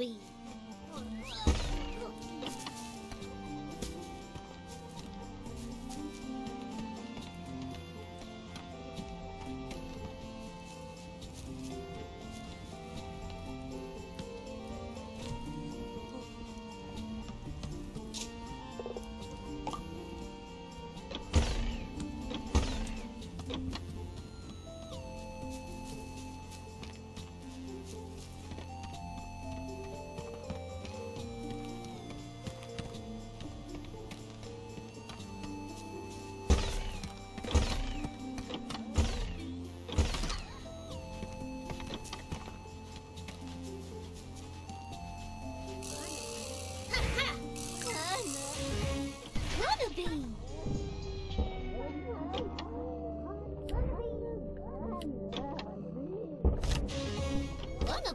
Gonna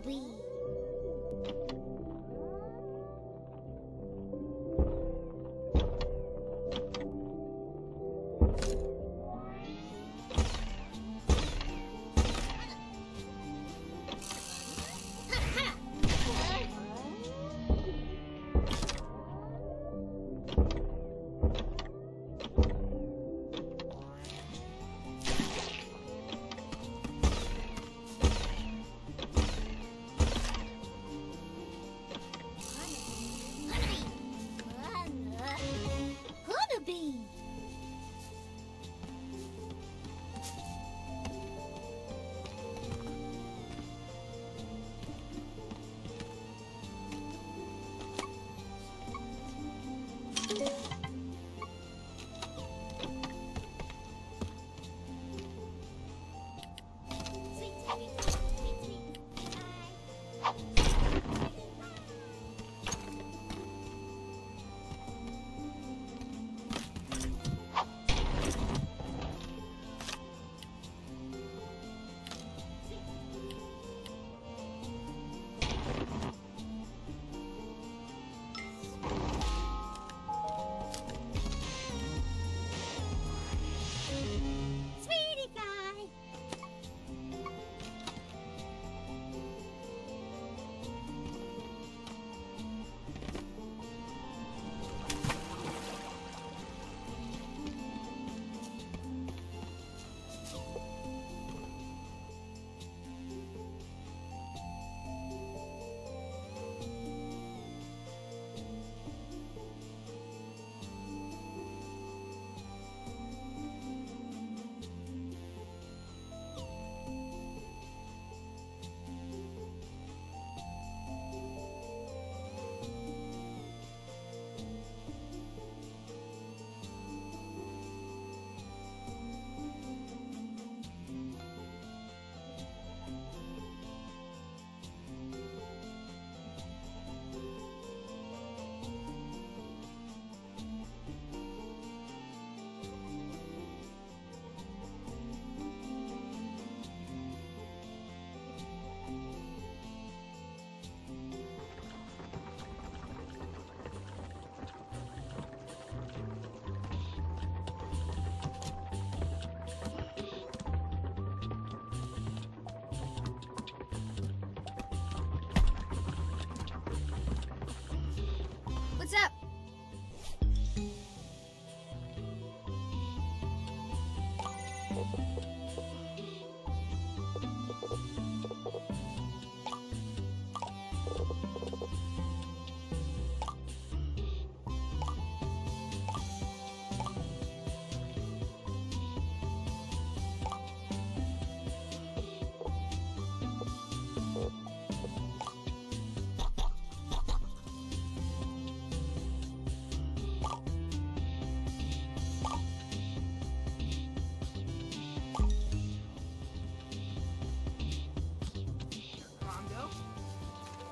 Gonna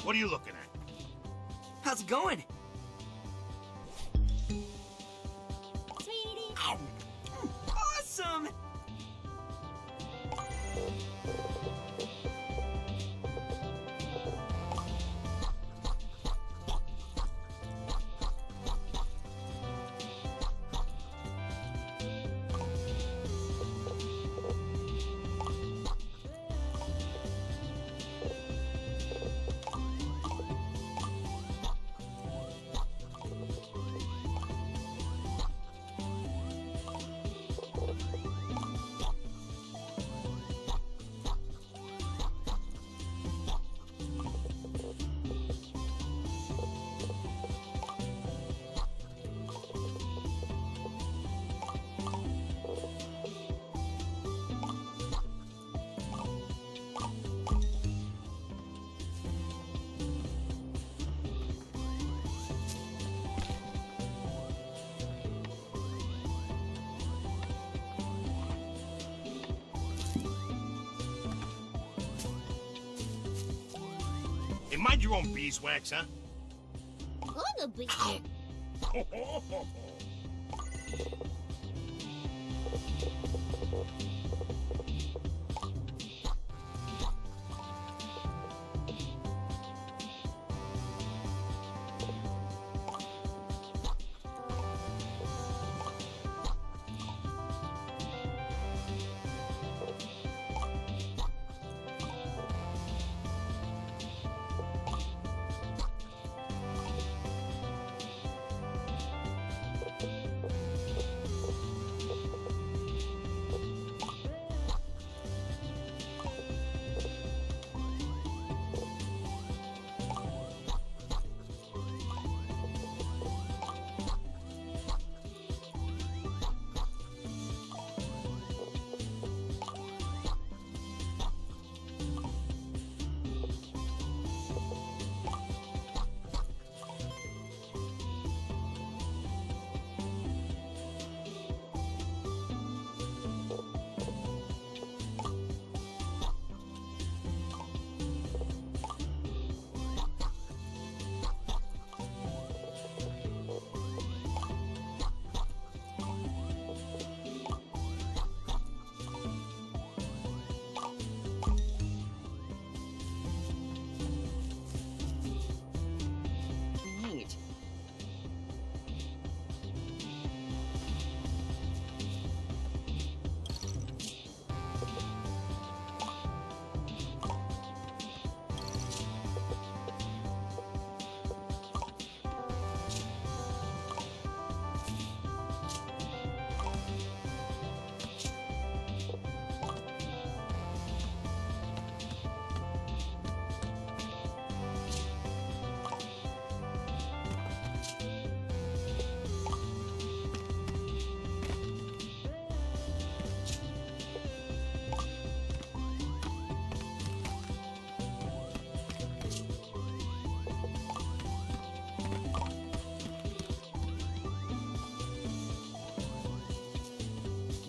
What are you looking at? How's it going? Hey, mind your own beeswax, huh? Wanna be.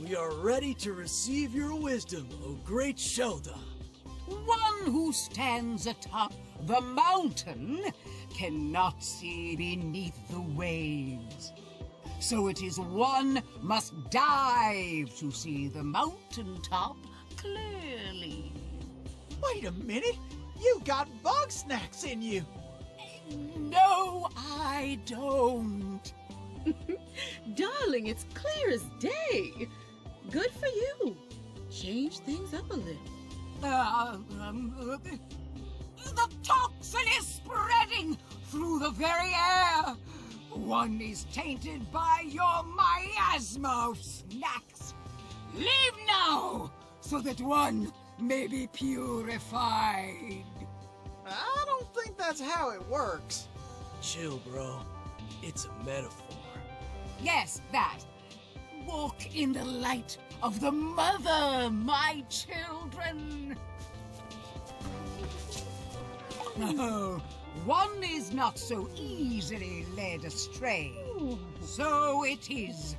We are ready to receive your wisdom, O great Shelda. One who stands atop the mountain cannot see beneath the waves. So it is one must dive to see the mountaintop clearly. Wait a minute! You got Bugsnax in you! Uh, um, uh, the, the toxin is spreading through the very air. One is tainted by your miasma of snacks. Leave now, so that one may be purified. I don't think that's how it works. Chill, bro. It's a metaphor. Yes, that. Walk in the light of the mother, my children. No, one is not so easily led astray. So it is.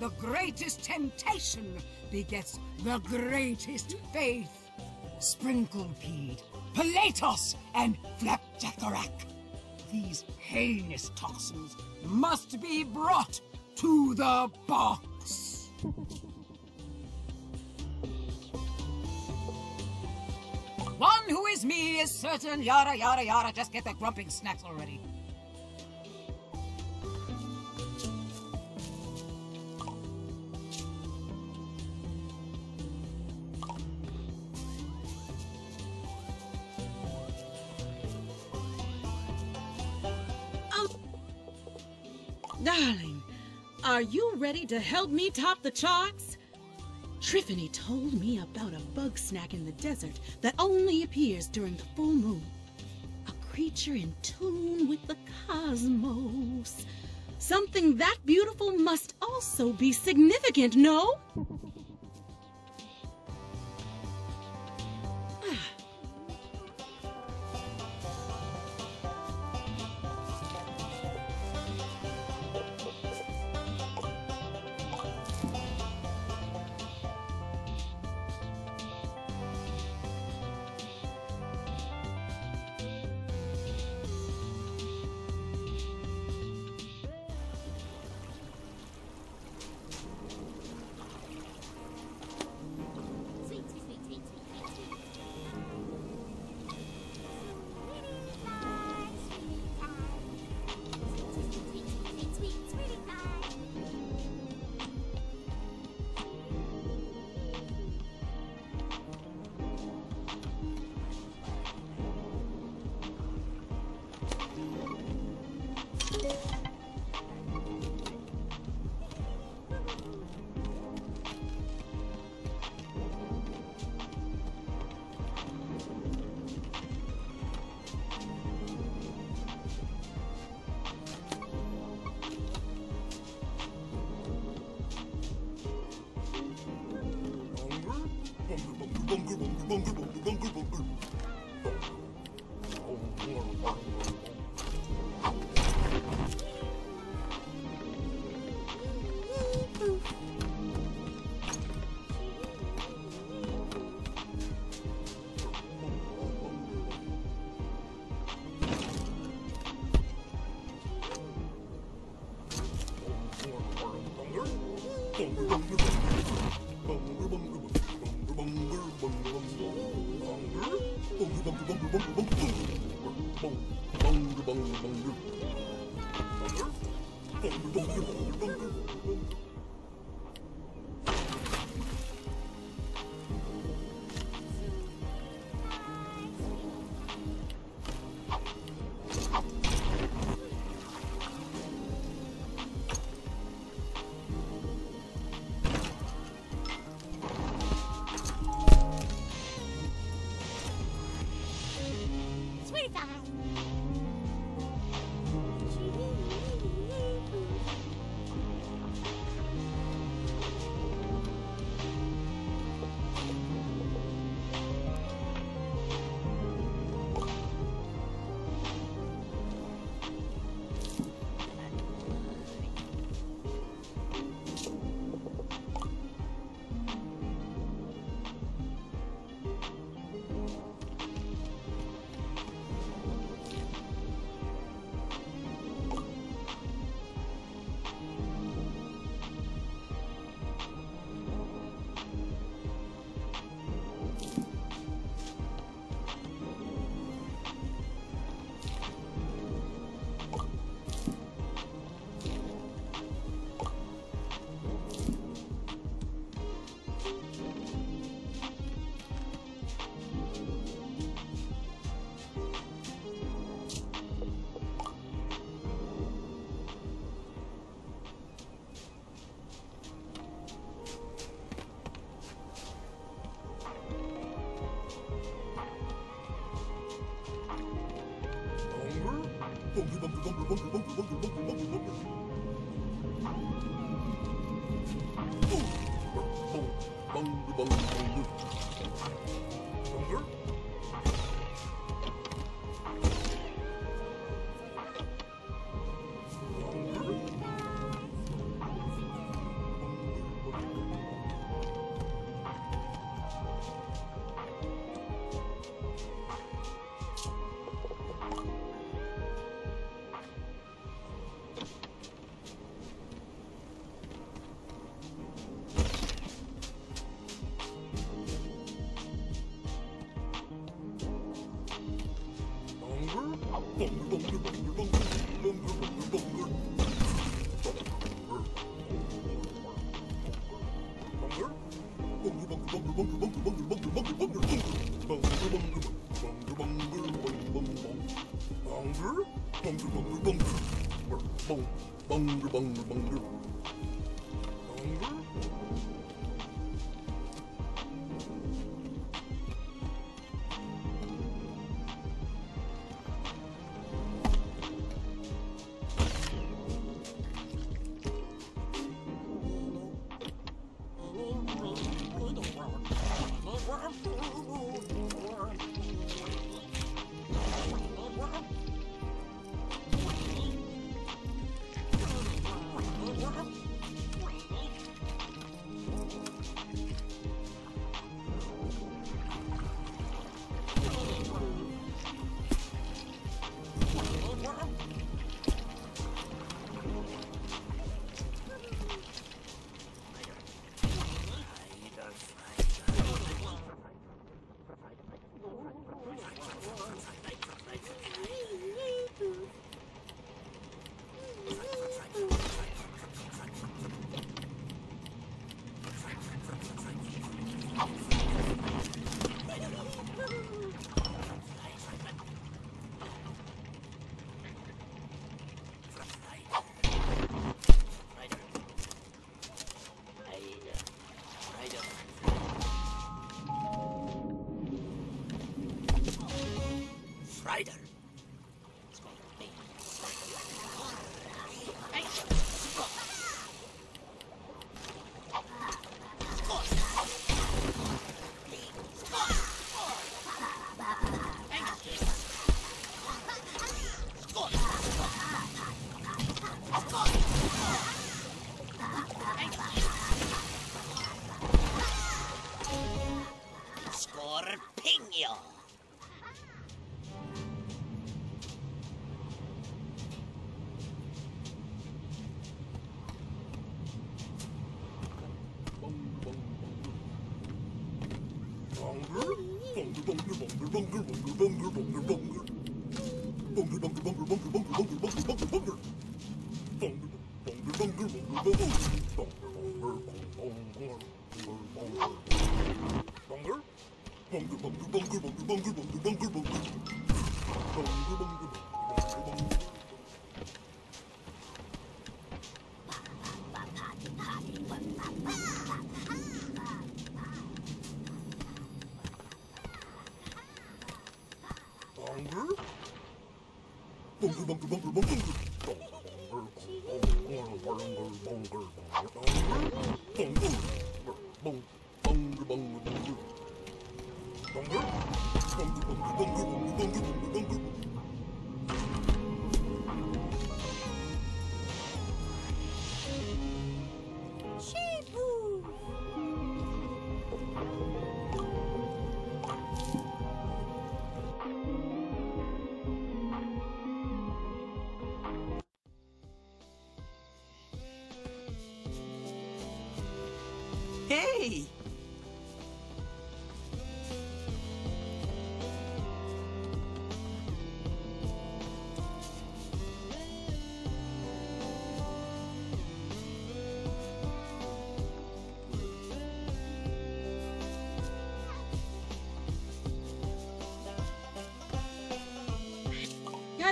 The greatest temptation begets the greatest faith. Sprinklepede, Pelatos, and Flapjackerack. These heinous toxins must be brought to the box. One who is me is certain, yada yada yada. Just get the grumping snacks already. Are you ready to help me top the charts? Triffany told me about a Bugsnak in the desert that only appears during the full moon. A creature in tune with the cosmos. Something that beautiful must also be significant, no? Hunger? bang bang Hey!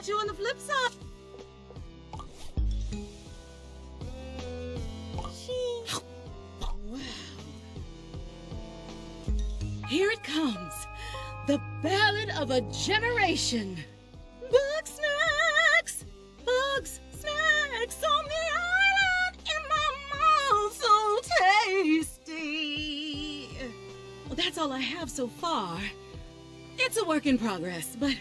Got you on the flip side. Here it comes. The ballad of a generation. Bugsnax! Bugs snacks on the island in my mouth, so tasty. Well, that's all I have so far. It's a work in progress, but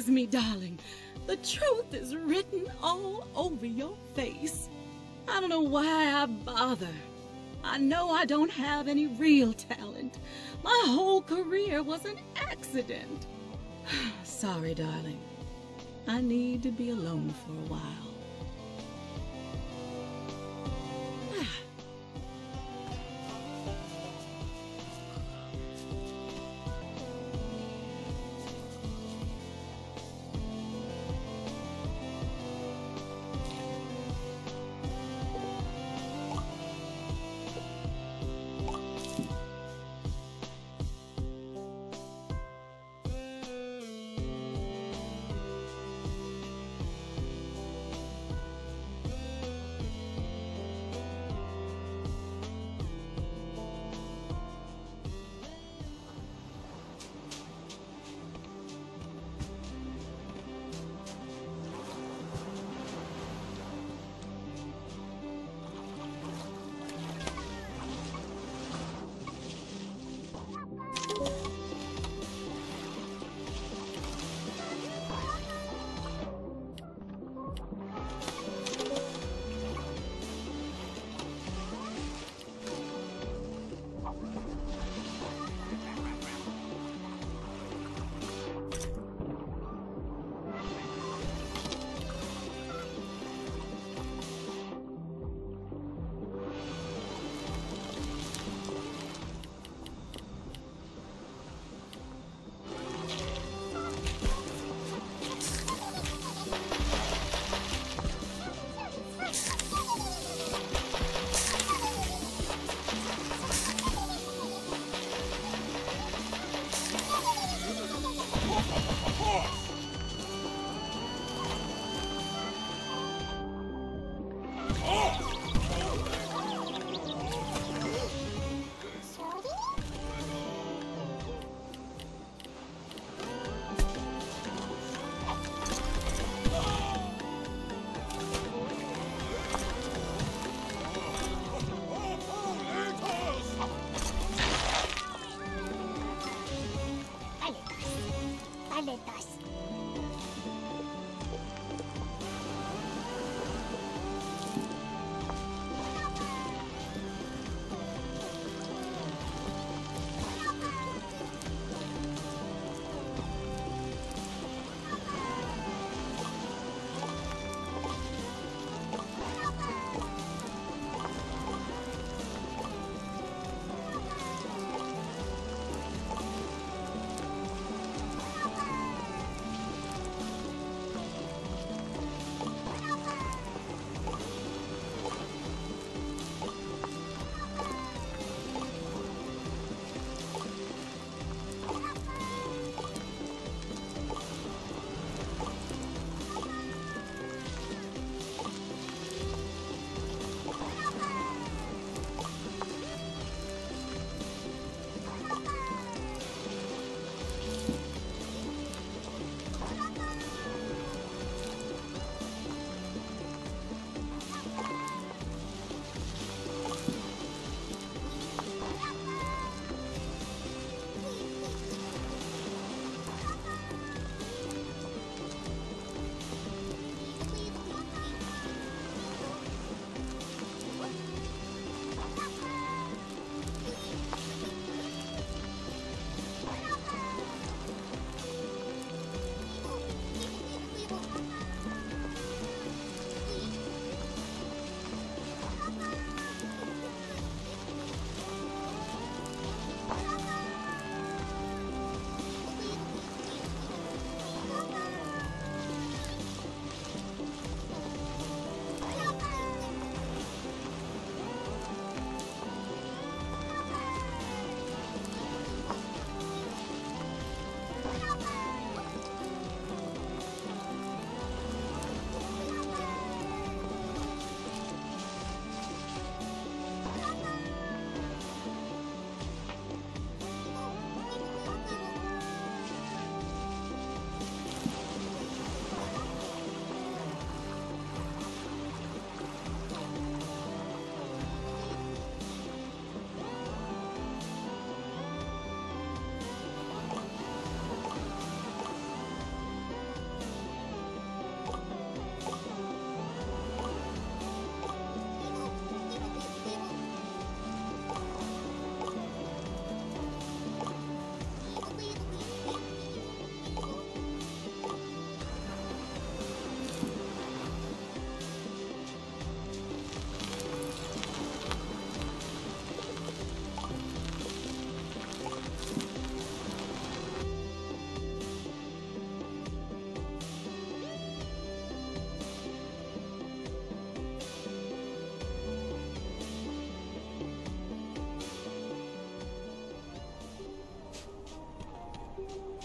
patronize me, darling. The truth is written all over your face. I don't know why I bother. I know I don't have any real talent. My whole career was an accident. Sorry, darling. I need to be alone for a while.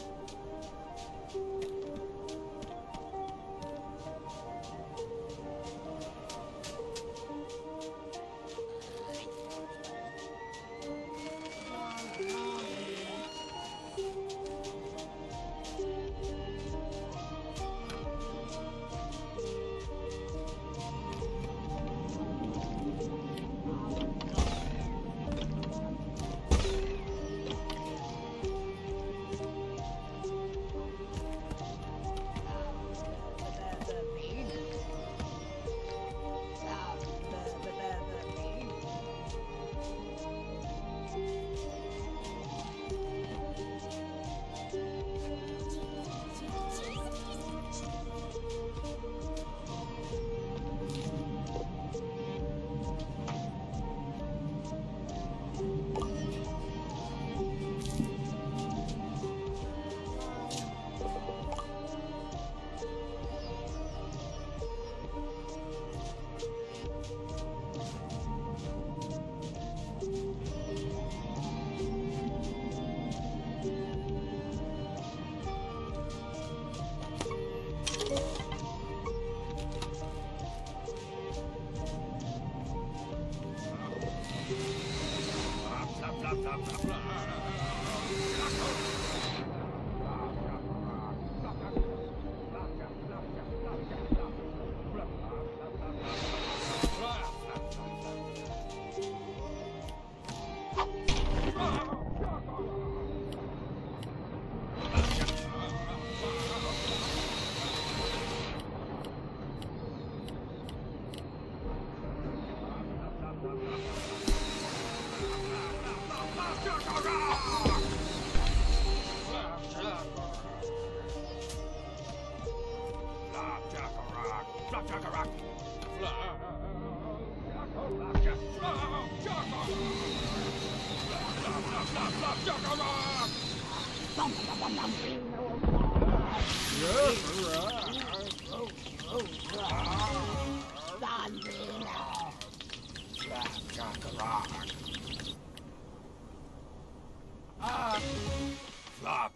あ!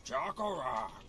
Flop,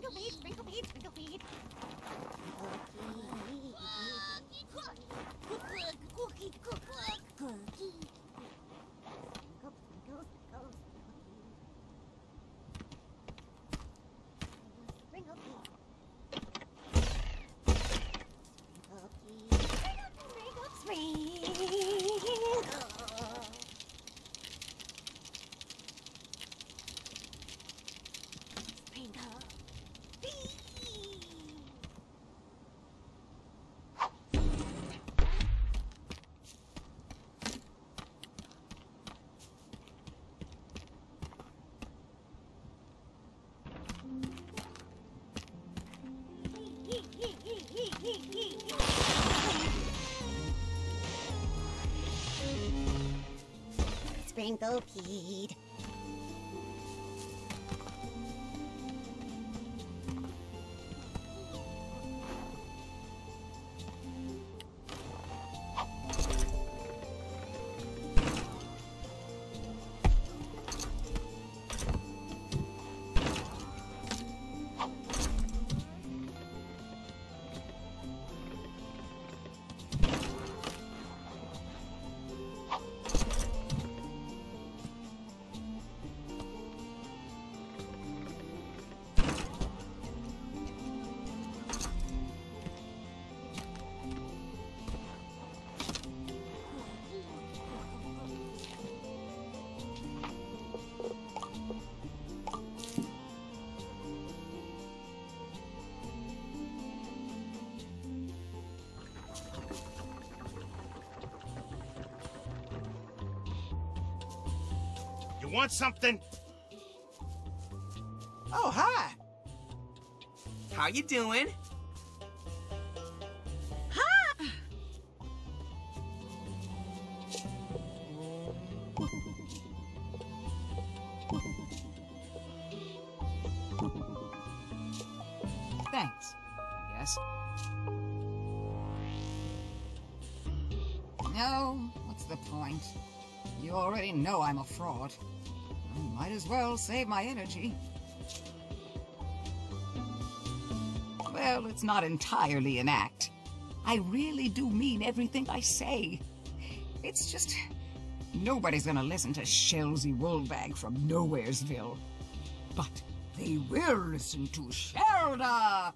jock, or rock? Sprinkle Pete. Want something? Oh, hi. How you doing? Save my energy. Well, it's not entirely an act. I really do mean everything I say. It's just... Nobody's gonna listen to Shelsey Woolbag from Nowheresville. But they will listen to Shelda!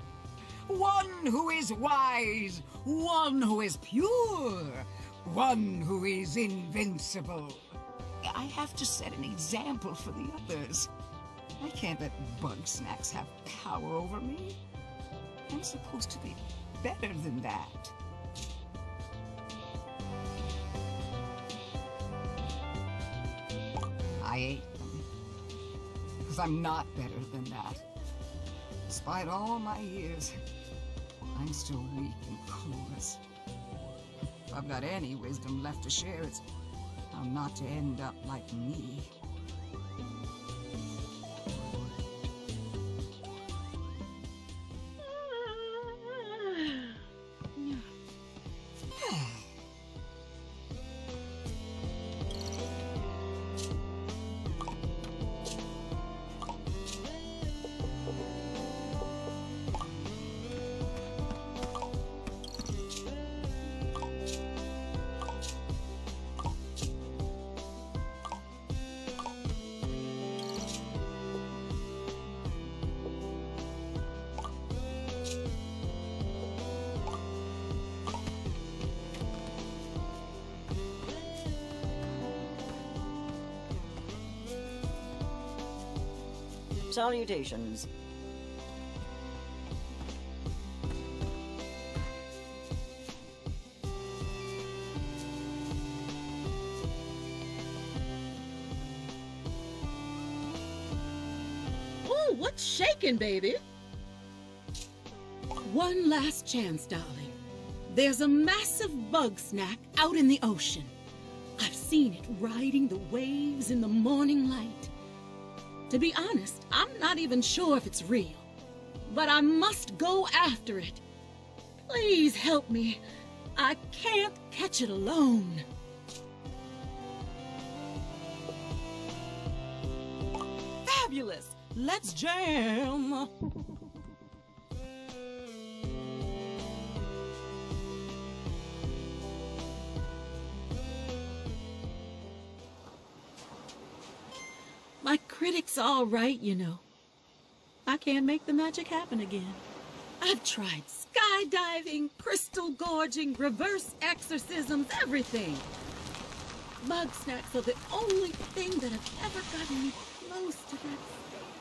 One who is wise, one who is pure, one who is invincible. I have to set an example for the others. I can't let Bugsnax have power over me. I'm supposed to be better than that. I ate them. Because I'm not better than that. Despite all my years, I'm still weak and clueless. If I've got any wisdom left to share, it's not to end up like me. Salutations. What's shaking, baby? One last chance, darling. There's a massive Bugsnak out in the ocean. I've seen it riding the waves in the morning light. To be honest, I'm not even sure if it's real. But I must go after it. Please help me. I can't catch it alone. Fabulous! Let's jam! My critic's all right, you know. Can't make the magic happen again. I've tried skydiving, crystal gorging, reverse exorcisms, everything. Bugsnax are the only thing that have ever gotten me close to that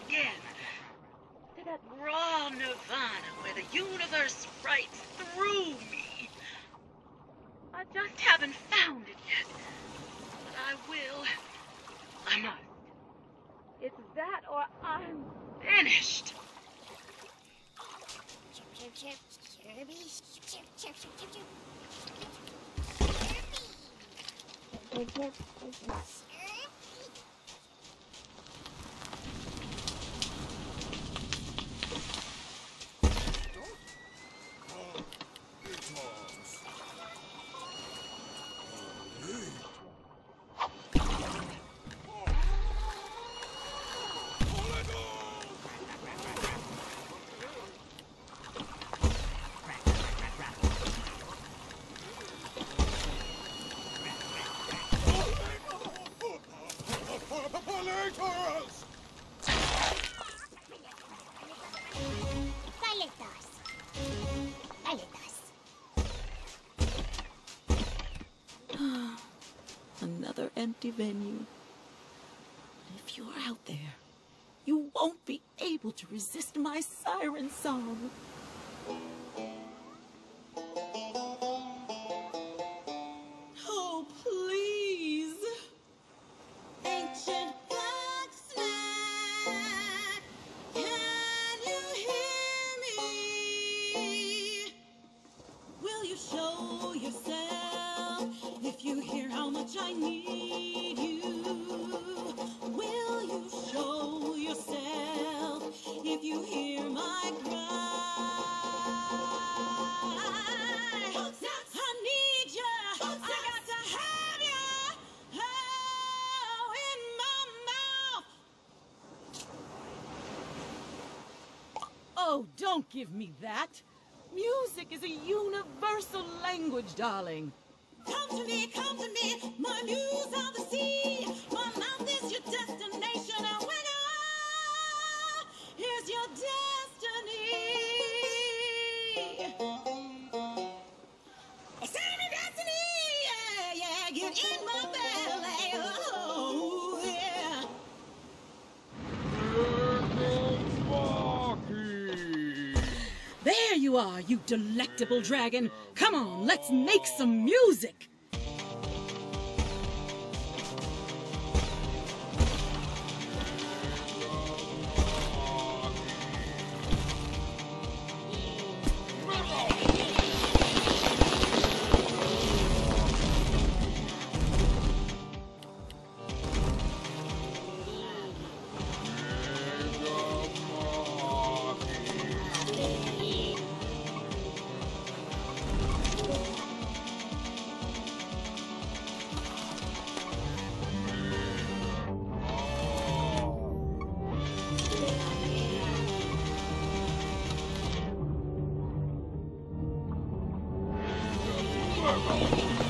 Again, to that raw nirvana where the universe writes through me. I just haven't found it yet. But I will. I must. It's that or I'm finished. Another empty venue. If you're out there, you won't be able to resist my siren song. give me that. Music is a universal language, darling. Come to me, come to me, my muse delectable dragon. Come on, let's make some music. Powerball.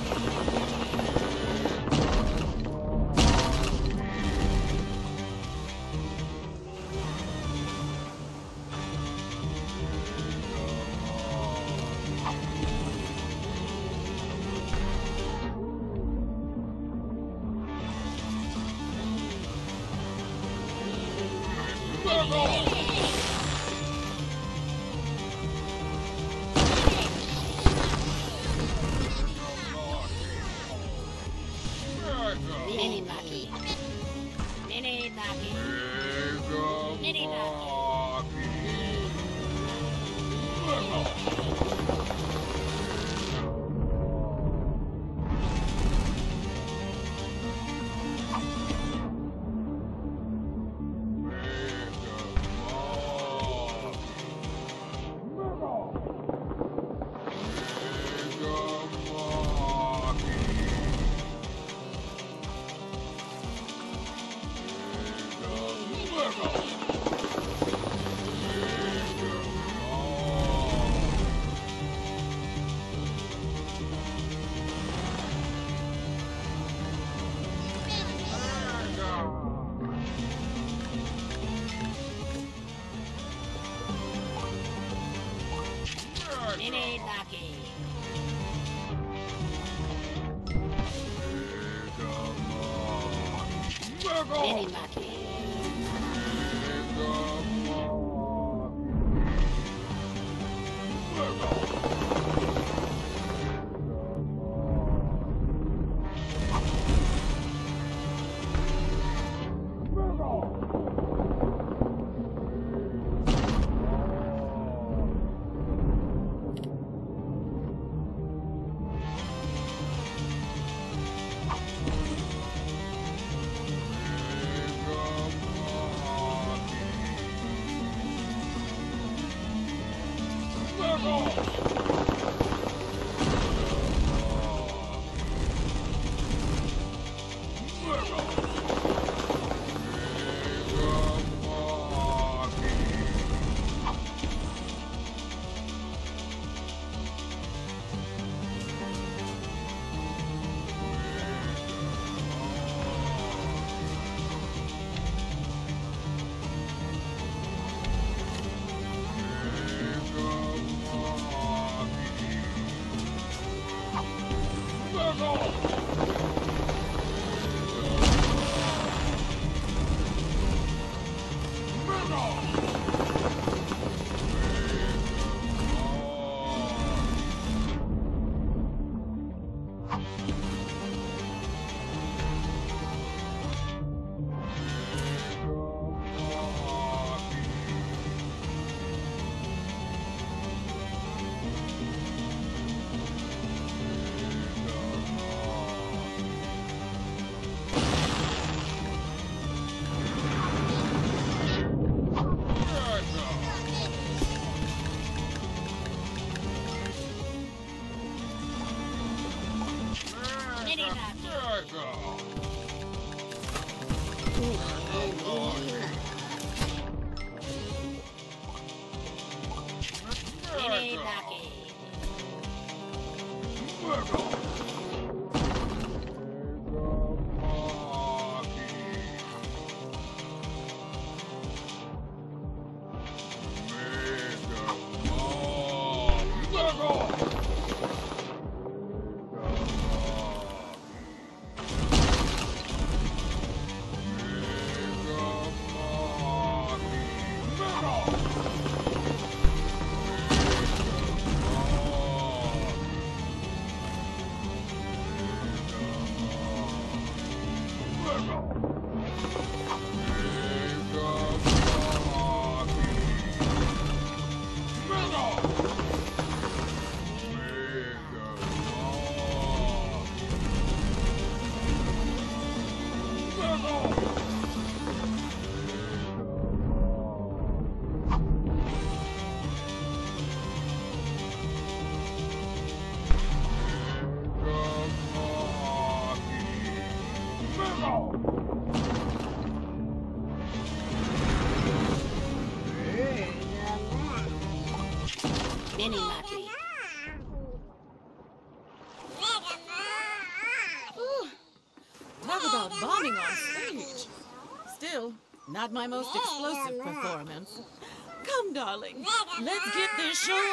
Not my most explosive performance. Come, darling, let's get this show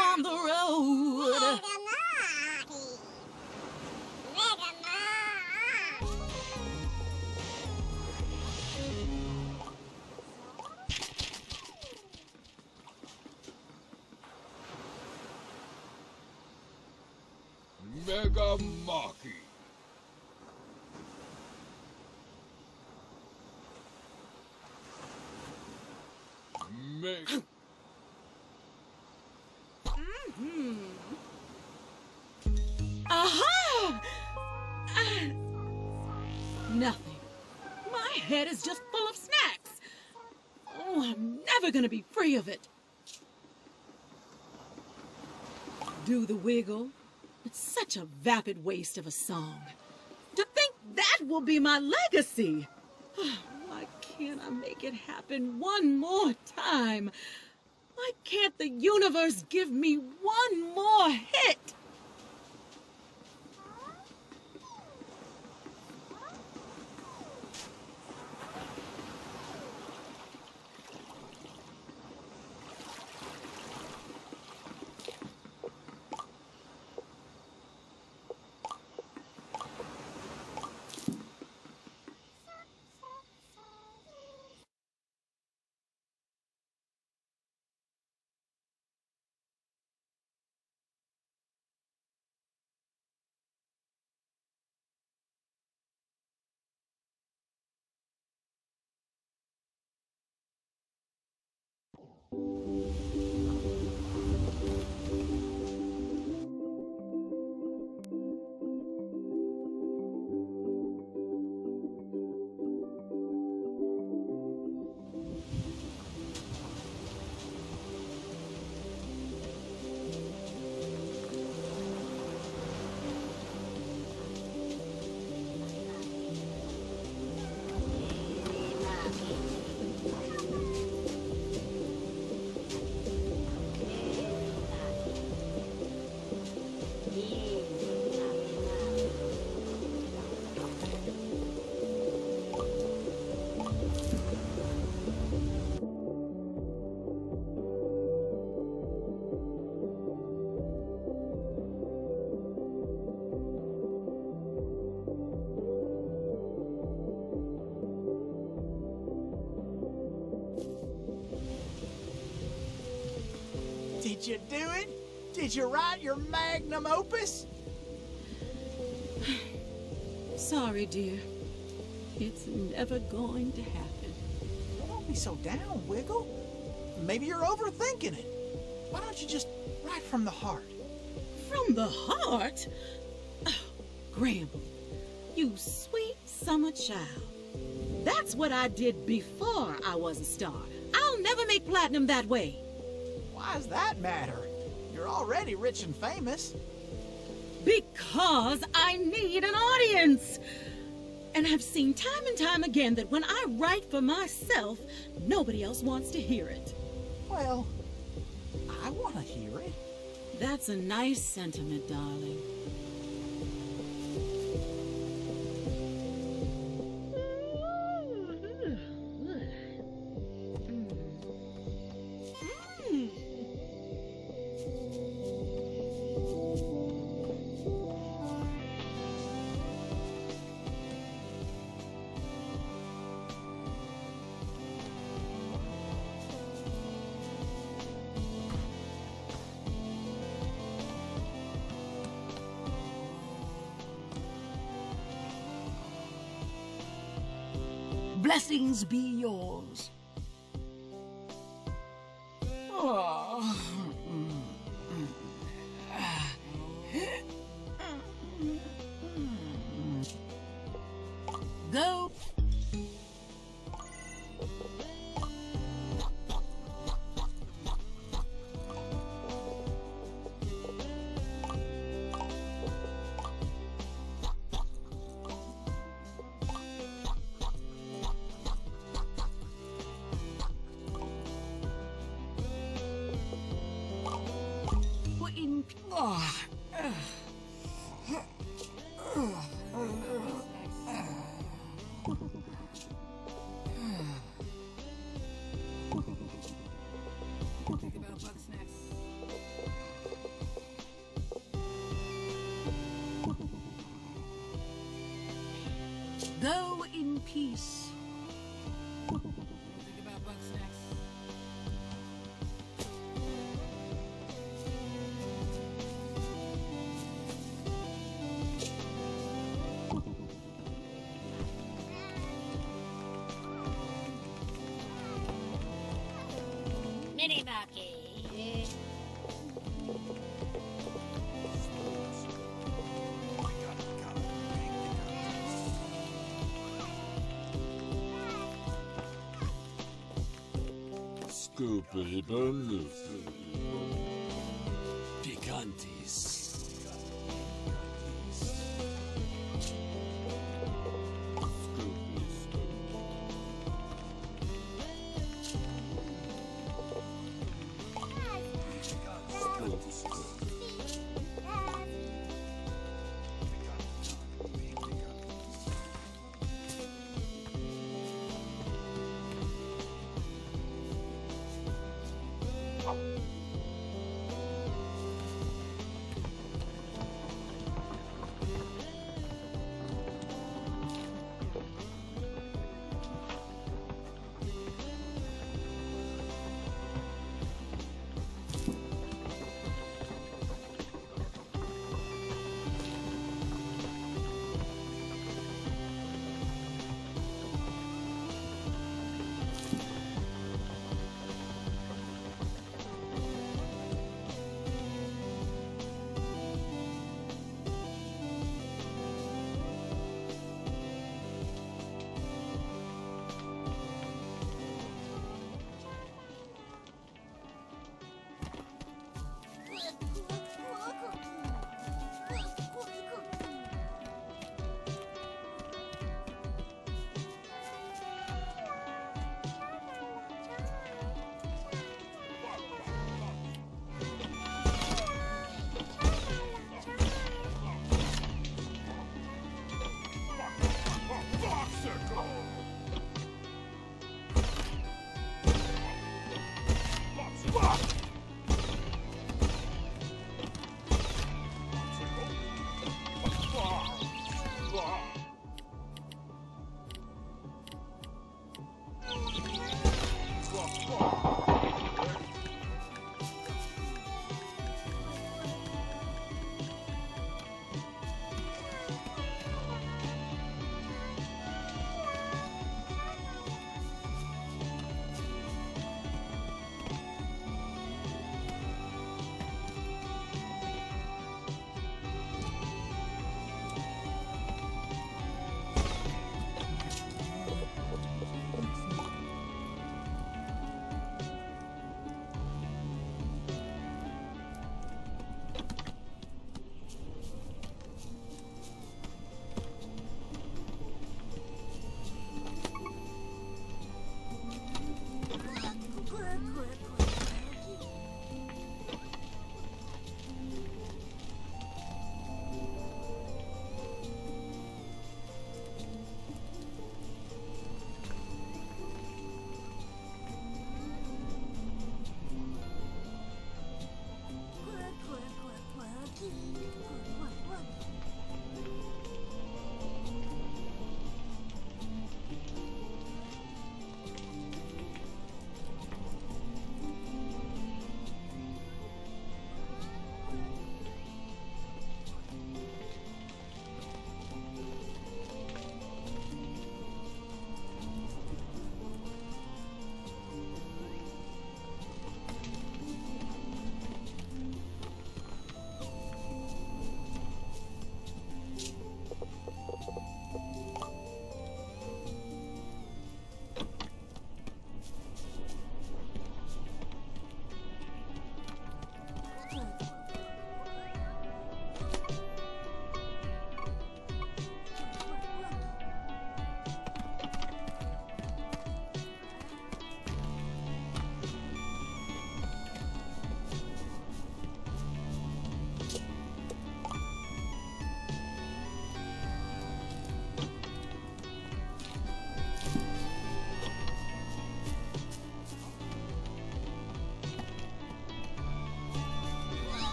Meg. Aha! Ah. Nothing. My head is just full of snacks. Oh, I'm never gonna be free of it. Do the wiggle. It's such a vapid waste of a song. To think that will be my legacy. Can't I make it happen one more time? Why can't the universe give me one more hit? Did you do it? Did you write your magnum opus? Sorry, dear. It's never going to happen. Well, don't be so down, Wiggle. Maybe you're overthinking it. Why don't you just write from the heart? From the heart? Oh, Gramble, you sweet summer child. That's what I did before I was a star. I'll never make platinum that way. Does that matter? You're already rich and famous. Because I need an audience. And I've seen time and time again that when I write for myself, nobody else wants to hear it. Well, I want to hear it. That's a nice sentiment, darling. Blessings be yours. Oh. Scoopity Baloo.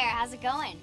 There. How's it going?